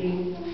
Thank you.